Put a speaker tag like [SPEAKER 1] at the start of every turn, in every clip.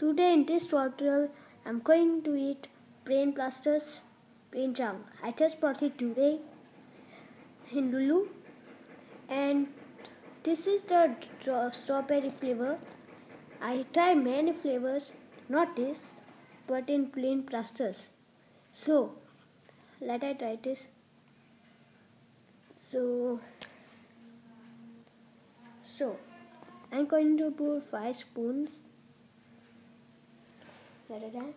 [SPEAKER 1] Today in this tutorial I'm going to eat Brain Blasterz brain chunk. I just bought it today in Lulu and this is the strawberry flavor. I try many flavors not this but in plain plasters. So let I try this. So so I'm going to put 5 spoons it out.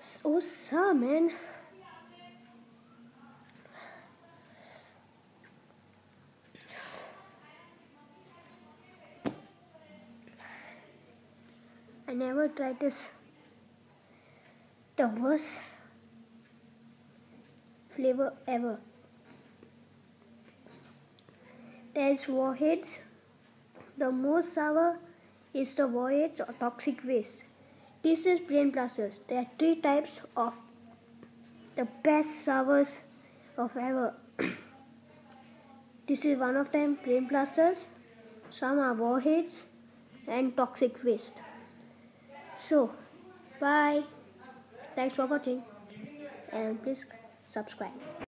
[SPEAKER 1] So sour, man. I never tried this. The worst flavor ever. There's warheads. The most sour is the warheads or toxic waste. This is Brain Blasterz. There are three types of the best sours of ever. this is one of them Brain Blasterz. Some are warheads and toxic waste. So, bye. Thanks for watching and please subscribe.